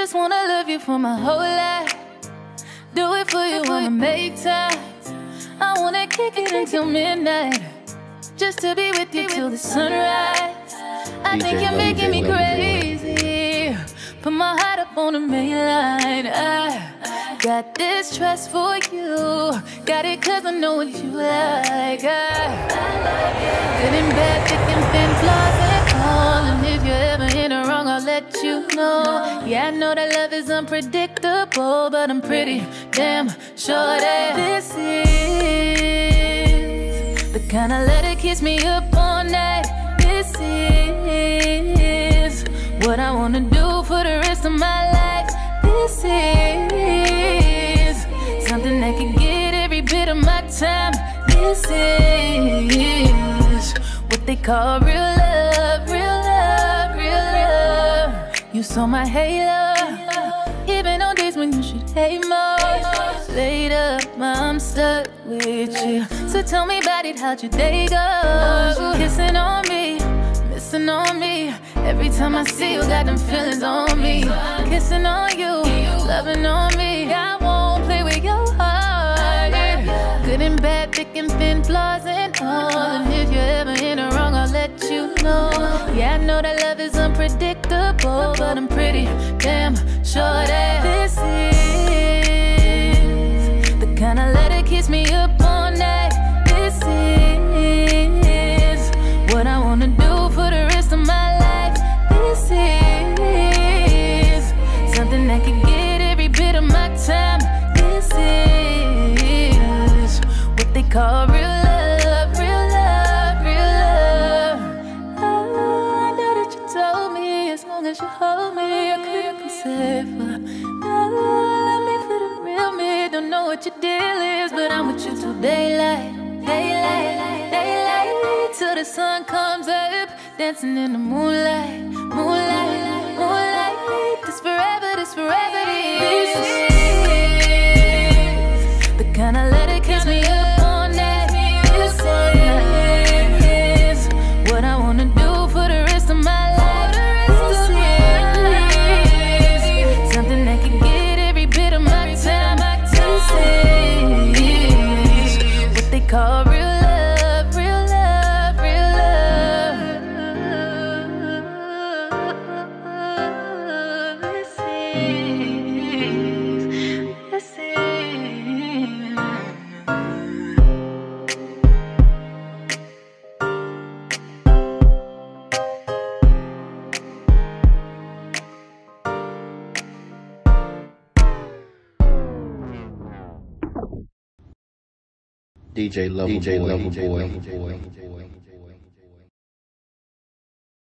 Just wanna love you for my whole life. Do it for you, I'ma make time. I wanna kick it until midnight. Just to be with you till the sunrise. I DJ think you're making DJ me DJ crazy. Put my heart up on the main line. I got this trust for you. Got it cause I know what you like. I, good and bad, thick and thin, flaws and all. And if you're let you know. Yeah, I know that love is unpredictable, but I'm pretty damn sure that this is the kind of letter kiss me up all night. This is what I wanna do for the rest of my life. This is something that can get every bit of my time. This is what they call real love, You saw my halo, even on days when you should hate most. Later, I'm stuck with you. So tell me about it, how'd your day go? Kissing on me, missing on me. Every time I see you, got them feelings on me. Kissing on you, loving on me. Unpredictable, but I'm pretty damn sure that this is the kind of letter kiss me up all night. This is what I wanna do for the rest of my life. This is something that can get every bit of my time. This is what they call real long as you hold me, I couldn't be safer. Oh, let me for the real me. Don't know what your deal is, but I'm with you till daylight, daylight, daylight, till the sun comes up, dancing in the moonlight, moonlight, moonlight. This forever, this forever, is This is, this is. DJ Lover DJ Boy. DJ Lover Boy.